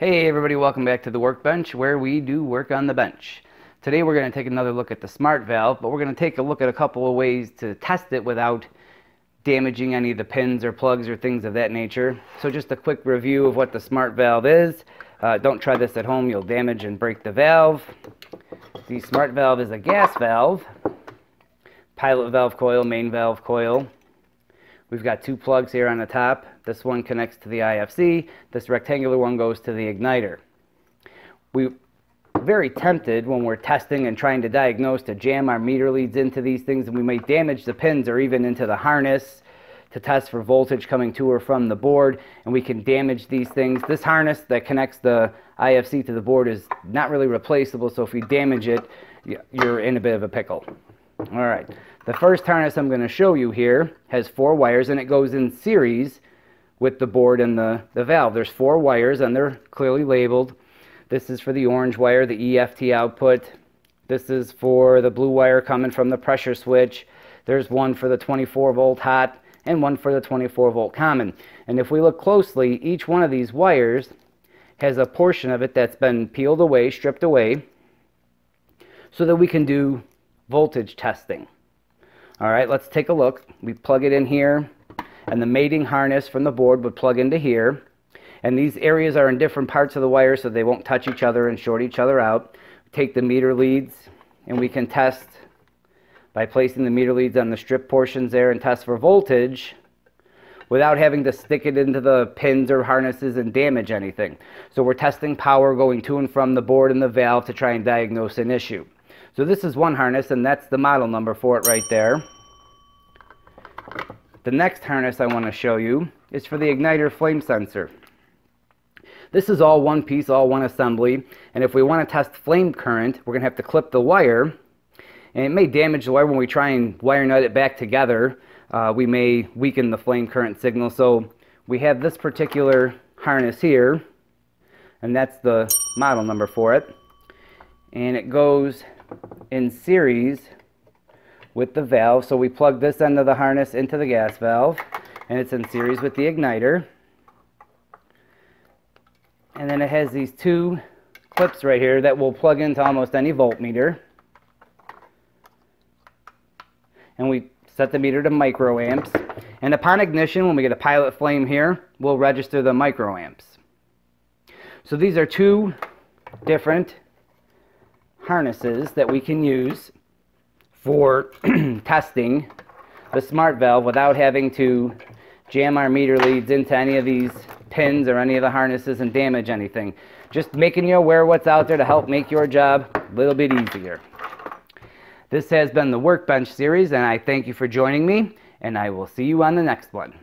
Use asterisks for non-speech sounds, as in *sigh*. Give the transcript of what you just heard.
Hey everybody, welcome back to the workbench where we do work on the bench. Today we're going to take another look at the smart valve, but we're going to take a look at a couple of ways to test it without damaging any of the pins or plugs or things of that nature. So just a quick review of what the smart valve is. Uh, don't try this at home, you'll damage and break the valve. The smart valve is a gas valve, pilot valve coil, main valve coil. We've got two plugs here on the top. This one connects to the IFC. This rectangular one goes to the igniter. We're very tempted when we're testing and trying to diagnose to jam our meter leads into these things and we may damage the pins or even into the harness to test for voltage coming to or from the board and we can damage these things. This harness that connects the IFC to the board is not really replaceable so if you damage it you're in a bit of a pickle. All right, the first harness I'm going to show you here has four wires and it goes in series with the board and the, the valve. There's four wires and they're clearly labeled. This is for the orange wire, the EFT output. This is for the blue wire coming from the pressure switch. There's one for the 24 volt hot and one for the 24 volt common. And if we look closely, each one of these wires has a portion of it that's been peeled away, stripped away, so that we can do voltage testing. All right, let's take a look. We plug it in here, and the mating harness from the board would plug into here. And these areas are in different parts of the wire so they won't touch each other and short each other out. Take the meter leads, and we can test by placing the meter leads on the strip portions there and test for voltage without having to stick it into the pins or harnesses and damage anything. So we're testing power going to and from the board and the valve to try and diagnose an issue. So this is one harness and that's the model number for it right there. The next harness I want to show you is for the igniter flame sensor. This is all one piece, all one assembly, and if we want to test flame current, we're going to have to clip the wire, and it may damage the wire when we try and wire nut it back together. Uh, we may weaken the flame current signal, so we have this particular harness here, and that's the model number for it, and it goes in series with the valve. So we plug this end of the harness into the gas valve and it's in series with the igniter. And then it has these two clips right here that will plug into almost any voltmeter. And we set the meter to microamps. And upon ignition, when we get a pilot flame here, we'll register the microamps. So these are two different harnesses that we can use for *clears throat* testing the smart valve without having to jam our meter leads into any of these pins or any of the harnesses and damage anything. Just making you aware what's out there to help make your job a little bit easier. This has been the Workbench series and I thank you for joining me and I will see you on the next one.